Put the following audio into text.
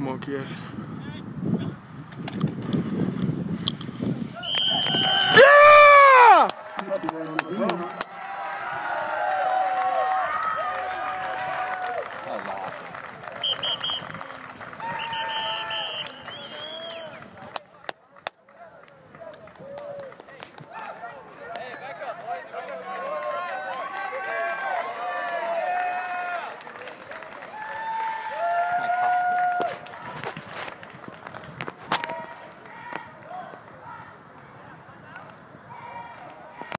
come on, kid. Yeah!